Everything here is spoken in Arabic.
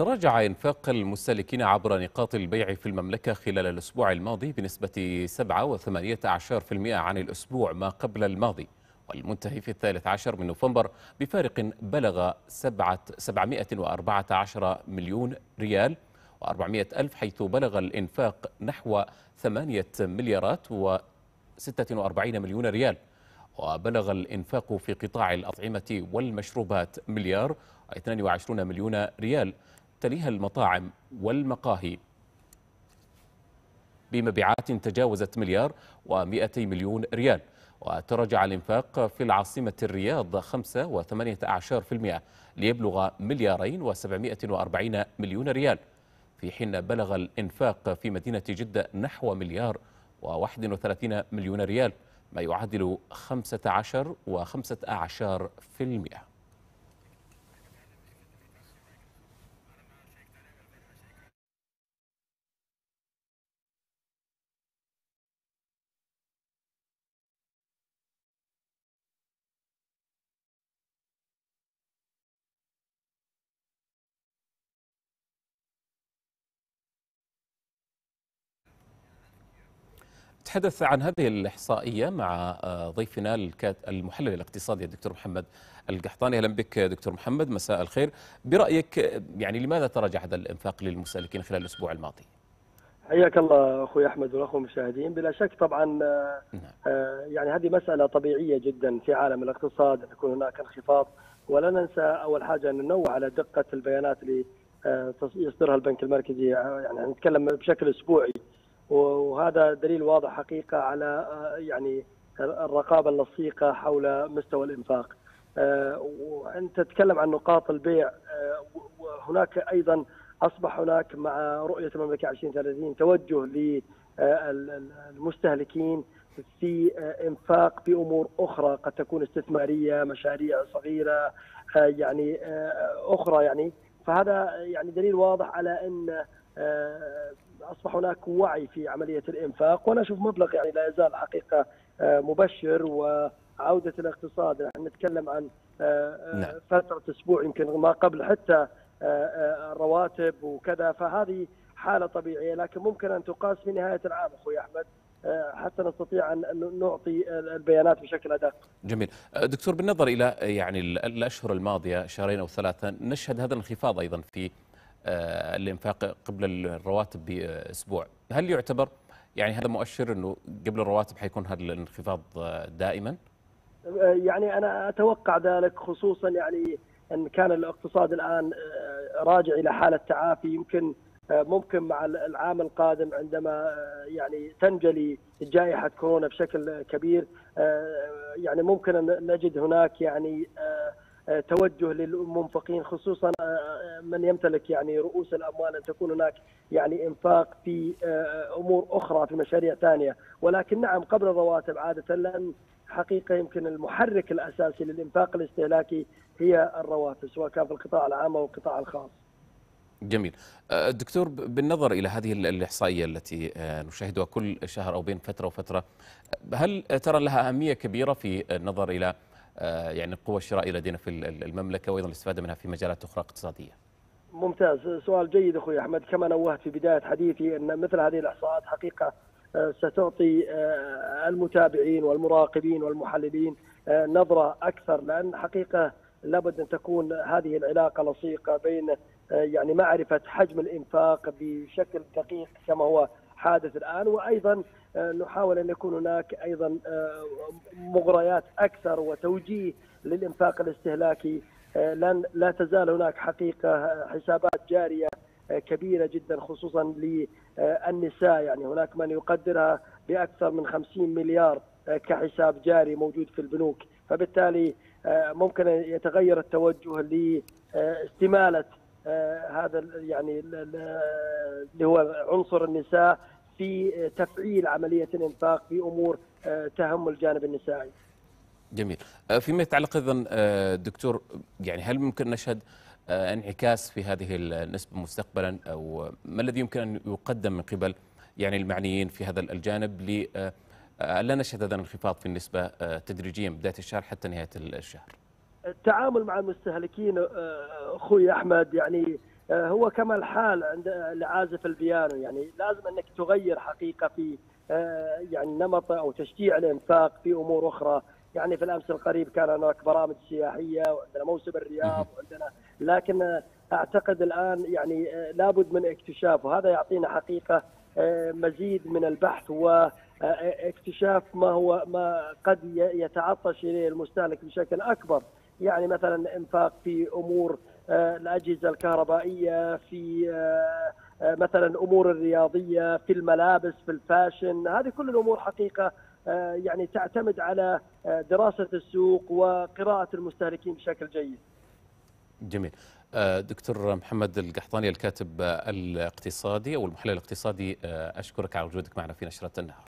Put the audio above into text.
تراجع إنفاق المستهلكين عبر نقاط البيع في المملكة خلال الأسبوع الماضي بنسبة 7.18% عن الأسبوع ما قبل الماضي. والمنتهي في الثالث عشر من نوفمبر بفارق بلغ 714 مليون ريال و400 ألف حيث بلغ الإنفاق نحو 8 مليارات و46 مليون ريال. وبلغ الإنفاق في قطاع الأطعمة والمشروبات مليار و22 مليون ريال. تليها المطاعم والمقاهي. بمبيعات تجاوزت مليار و200 مليون ريال وتراجع الإنفاق في العاصمة الرياض 5 و18% ليبلغ مليارين و740 مليون ريال. في حين بلغ الإنفاق في مدينة جدة نحو مليار و31 مليون ريال ما يعادل 15 و15 في المئة. نتحدث عن هذه الإحصائية مع ضيفنا المحلل الاقتصادي الدكتور محمد القحطاني. أهلا بك دكتور محمد مساء الخير. برأيك يعني لماذا تراجع هذا الإنفاق للمستهلكين خلال الأسبوع الماضي؟ حياك الله أخوي أحمد والأخوة المشاهدين. بلا شك طبعا نعم. يعني هذه مسألة طبيعية جدا في عالم الاقتصاد أن يكون هناك انخفاض. ولا ننسى أول حاجة أن ننوه على دقة البيانات اللي يصدرها البنك المركزي. يعني نتكلم بشكل أسبوعي. وهذا دليل واضح حقيقة على يعني الرقابة اللصيقة حول مستوى الإنفاق. وأنت تتكلم عن نقاط البيع وهناك أيضا أصبح هناك مع رؤية المملكة 2030 توجه للمستهلكين في إنفاق في امور أخرى قد تكون استثمارية، مشاريع صغيرة يعني أخرى يعني فهذا يعني دليل واضح على أن أصبح هناك وعي في عملية الإنفاق وأنا أشوف مبلغ يعني لا يزال حقيقة مبشر وعودة الاقتصاد. نحن نتكلم عن فترة أسبوع يمكن ما قبل حتى الرواتب وكذا فهذه حالة طبيعية. لكن ممكن أن تقاس في نهاية العام أخوي أحمد حتى نستطيع أن نعطي البيانات بشكل أدق. جميل، دكتور بالنظر إلى يعني الأشهر الماضية شهرين أو ثلاثة نشهد هذا الانخفاض أيضا في الانفاق قبل الرواتب بأسبوع، هل يعتبر يعني هذا مؤشر إنه قبل الرواتب حيكون هذا الانخفاض دائما؟ يعني أنا أتوقع ذلك خصوصا يعني إن كان الاقتصاد الآن راجع إلى حالة تعافي يمكن ممكن مع العام القادم عندما يعني تنجلي جائحة كورونا بشكل كبير يعني ممكن أن نجد هناك يعني توجه للمنفقين خصوصا من يمتلك يعني رؤوس الأموال أن تكون هناك يعني إنفاق في أمور أخرى في مشاريع ثانية ولكن نعم قبل الرواتب عادة لأن حقيقة يمكن المحرك الأساسي للإنفاق الاستهلاكي هي الرواتب سواء كان في القطاع العام أو القطاع الخاص. جميل دكتور بالنظر إلى هذه الإحصائية التي نشاهدها كل شهر أو بين فترة وفترة هل ترى لها أهمية كبيرة في النظر إلى يعني القوة الشرائية لدينا في المملكة وأيضا الاستفادة منها في مجالات أخرى اقتصادية. ممتاز. سؤال جيد أخوي أحمد. كما نوهت في بداية حديثي أن مثل هذه الإحصاءات حقيقة ستعطي المتابعين والمراقبين والمحللين نظرة أكثر لأن حقيقة لابد أن تكون هذه العلاقة لصيقة بين يعني معرفة حجم الإنفاق بشكل دقيق كما هو حادث الآن وأيضا نحاول أن يكون هناك أيضا مغريات أكثر وتوجيه للإنفاق الاستهلاكي. لن لا تزال هناك حقيقة حسابات جارية كبيرة جدا خصوصا للنساء. يعني هناك من يقدرها بأكثر من 50 مليار كحساب جاري موجود في البنوك. فبالتالي ممكن يتغير التوجه لاستمالة هذا يعني اللي هو عنصر النساء. في تفعيل عملية الإنفاق في أمور تهم الجانب النسائي. جميل. فيما يتعلق أيضا دكتور يعني هل ممكن نشهد انعكاس في هذه النسبة مستقبلا؟ أو ما الذي يمكن أن يقدم من قبل يعني المعنيين في هذا الجانب ل لا نشهد هذا الانخفاض في النسبة تدريجيا بداية الشهر حتى نهاية الشهر؟ التعامل مع المستهلكين أخوي أحمد يعني هو كما الحال عند لعازف البيانو يعني لازم أنك تغير حقيقة في يعني نمط أو تشجيع الإنفاق في أمور أخرى. يعني في الأمس القريب كان هناك برامج سياحية وعندنا موسم الرياض وعندنا لكن أعتقد الآن يعني لابد من اكتشاف وهذا يعطينا حقيقة مزيد من البحث واكتشاف ما هو ما قد يتعطش إليه المستهلك بشكل أكبر. يعني مثلا إنفاق في أمور الأجهزة الكهربائية في مثلا أمور الرياضية في الملابس في الفاشن هذه كل الأمور حقيقة يعني تعتمد على دراسة السوق وقراءة المستهلكين بشكل جيد. جميل. دكتور محمد القحطاني الكاتب الاقتصادي أو المحلل الاقتصادي أشكرك على وجودك معنا في نشرة النهار.